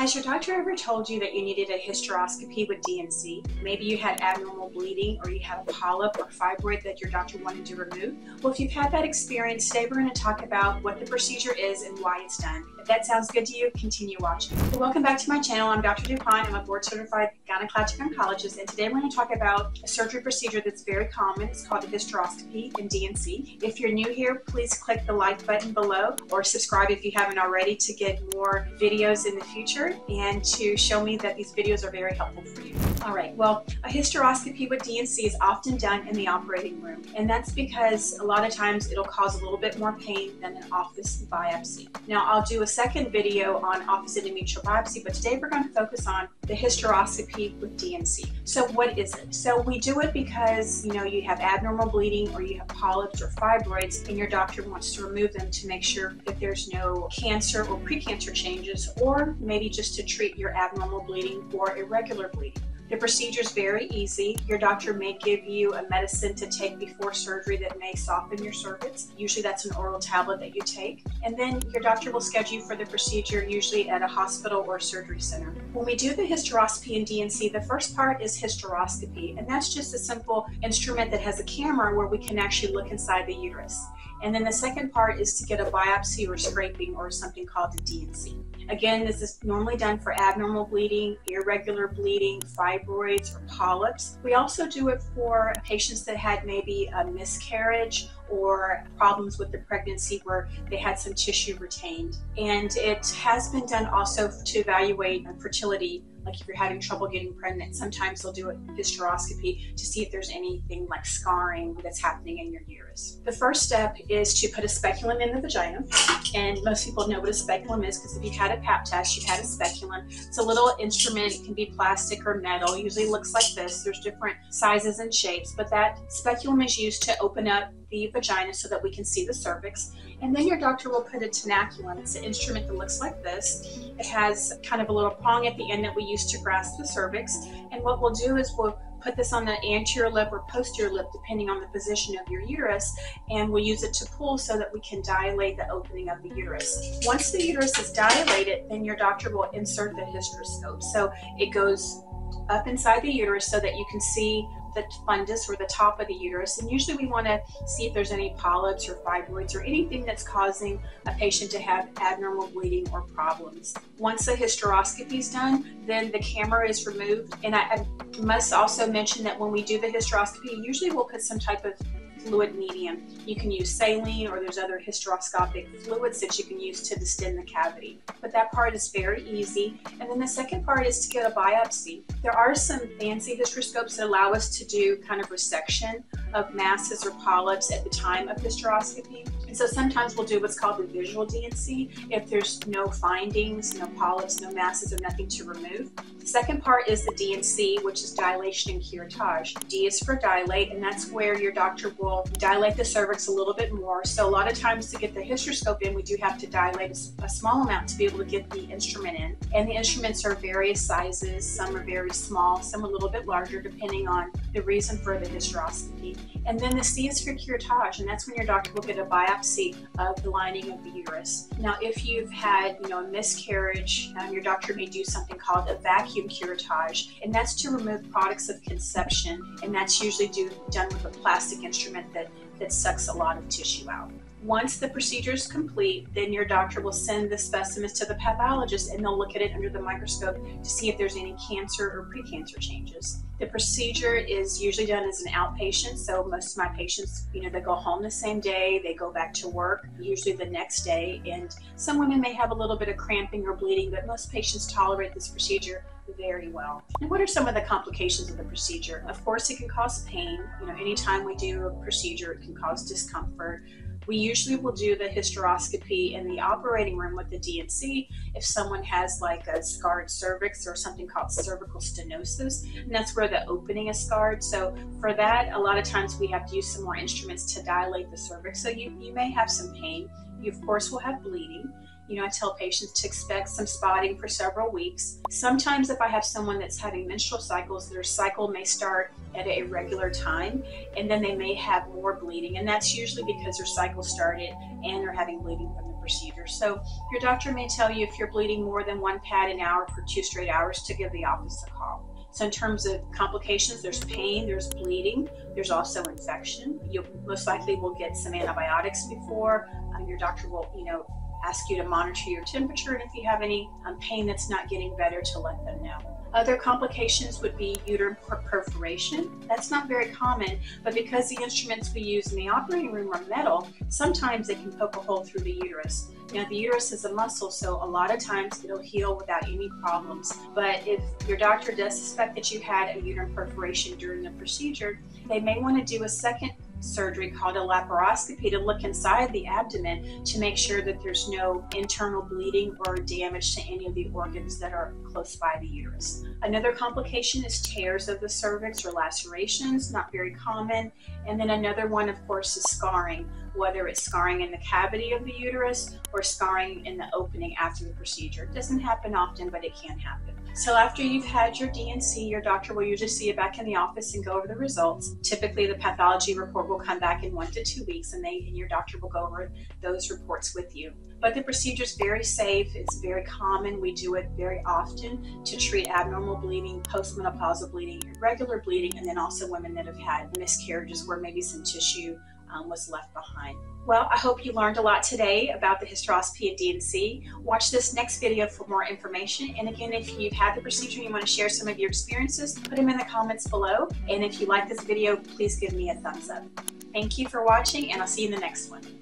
Has your doctor ever told you that you needed a hysteroscopy with D&C? Maybe you had abnormal bleeding or you had a polyp or fibroid that your doctor wanted to remove? Well, if you've had that experience, today we're going to talk about what the procedure is and why it's done. If that sounds good to you, continue watching. Well, welcome back to my channel. I'm Dr. DuPont. I'm a board certified gynecologic oncologist, and today we're going to talk about a surgery procedure that's very common. It's called a hysteroscopy in D&C. If you're new here, please click the like button below or subscribe if you haven't already to get more videos in the future and to show me that these videos are very helpful for you. All right, well, a hysteroscopy with D&C is often done in the operating room, and that's because a lot of times it'll cause a little bit more pain than an office biopsy. Now, I'll do a second video on office endometrial biopsy, but today we're going to focus on the hysteroscopy with D&C. So what is it? So we do it because, you know, you have abnormal bleeding or you have polyps or fibroids and your doctor wants to remove them to make sure that there's no cancer or precancer changes or maybe just to treat your abnormal bleeding or irregular bleeding. The procedure is very easy. Your doctor may give you a medicine to take before surgery that may soften your cervix. Usually that's an oral tablet that you take. And then your doctor will schedule you for the procedure, usually at a hospital or surgery center. When we do the hysteroscopy in D&C, the first part is hysteroscopy. And that's just a simple instrument that has a camera where we can actually look inside the uterus. And then the second part is to get a biopsy or scraping or something called a D&C. Again, this is normally done for abnormal bleeding, irregular bleeding, fibroids, or polyps. We also do it for patients that had maybe a miscarriage or problems with the pregnancy where they had some tissue retained. And it has been done also to evaluate fertility like if you're having trouble getting pregnant, sometimes they'll do a hysteroscopy to see if there's anything like scarring that's happening in your uterus. The first step is to put a speculum in the vagina, and most people know what a speculum is because if you've had a pap test, you've had a speculum. It's a little instrument, it can be plastic or metal, usually looks like this. There's different sizes and shapes, but that speculum is used to open up the vagina so that we can see the cervix. And then your doctor will put a tenaculum. It's an instrument that looks like this. It has kind of a little prong at the end that we use to grasp the cervix. And what we'll do is we'll put this on the anterior lip or posterior lip, depending on the position of your uterus, and we'll use it to pull so that we can dilate the opening of the uterus. Once the uterus is dilated, then your doctor will insert the hysteroscope. So it goes up inside the uterus so that you can see the fundus or the top of the uterus. And usually we want to see if there's any polyps or fibroids or anything that's causing a patient to have abnormal bleeding or problems. Once the hysteroscopy is done, then the camera is removed. And I, I must also mention that when we do the hysteroscopy, usually we'll put some type of fluid medium. You can use saline or there's other hysteroscopic fluids that you can use to distend the cavity. But that part is very easy. And then the second part is to get a biopsy. There are some fancy hysteroscopes that allow us to do kind of resection of masses or polyps at the time of hysteroscopy. And so sometimes we'll do what's called the visual D&C if there's no findings, no polyps, no masses, or nothing to remove. The second part is the D&C, which is dilation and curettage. D is for dilate, and that's where your doctor will dilate the cervix a little bit more. So a lot of times to get the hysteroscope in, we do have to dilate a, a small amount to be able to get the instrument in. And the instruments are various sizes. Some are very small, some a little bit larger, depending on the reason for the hysteroscopy. And then the C is for curettage, and that's when your doctor will get a biopsy of the lining of the uterus. Now, if you've had, you know, a miscarriage, um, your doctor may do something called a vacuum curettage, and that's to remove products of conception, and that's usually do, done with a plastic instrument that, that sucks a lot of tissue out. Once the procedure is complete, then your doctor will send the specimens to the pathologist and they'll look at it under the microscope to see if there's any cancer or precancer changes. The procedure is usually done as an outpatient, so most of my patients, you know, they go home the same day, they go back to work, usually the next day, and some women may have a little bit of cramping or bleeding, but most patients tolerate this procedure very well. And what are some of the complications of the procedure? Of course, it can cause pain. You know, anytime we do a procedure, it can cause discomfort. We usually will do the hysteroscopy in the operating room with the D&C if someone has like a scarred cervix or something called cervical stenosis, and that's where the opening is scarred. So for that, a lot of times we have to use some more instruments to dilate the cervix. So you, you may have some pain. You of course will have bleeding. You know, I tell patients to expect some spotting for several weeks. Sometimes, if I have someone that's having menstrual cycles, their cycle may start at a regular time and then they may have more bleeding. And that's usually because their cycle started and they're having bleeding from the procedure. So your doctor may tell you if you're bleeding more than one pad an hour for two straight hours to give the office a call. So in terms of complications, there's pain, there's bleeding, there's also infection. You most likely will get some antibiotics before. Um, your doctor will, you know, ask you to monitor your temperature and if you have any um, pain that's not getting better to let them know. Other complications would be uterine perforation. That's not very common, but because the instruments we use in the operating room are metal, sometimes they can poke a hole through the uterus. Now, the uterus is a muscle, so a lot of times it'll heal without any problems. But if your doctor does suspect that you had a uterine perforation during the procedure, they may want to do a second surgery called a laparoscopy to look inside the abdomen to make sure that there's no internal bleeding or damage to any of the organs that are close by the uterus. Another complication is tears of the cervix or lacerations, not very common. And then another one, of course, is scarring, whether it's scarring in the cavity of the uterus or scarring in the opening after the procedure. It doesn't happen often, but it can happen. So after you've had your D&C, your doctor will usually see you back in the office and go over the results. Typically, the pathology report will come back in one to two weeks, and they and your doctor will go over those reports with you. But the procedure is very safe. It's very common. We do it very often to treat abnormal bleeding, postmenopausal bleeding, irregular bleeding, and then also women that have had miscarriages where maybe some tissue um, was left behind. Well, I hope you learned a lot today about the hysteroscopy of D&C. Watch this next video for more information. And again, if you've had the procedure and you want to share some of your experiences, put them in the comments below. And if you like this video, please give me a thumbs up. Thank you for watching, and I'll see you in the next one.